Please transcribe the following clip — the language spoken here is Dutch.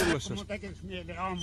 Kurlasas. Mutta er meer aan?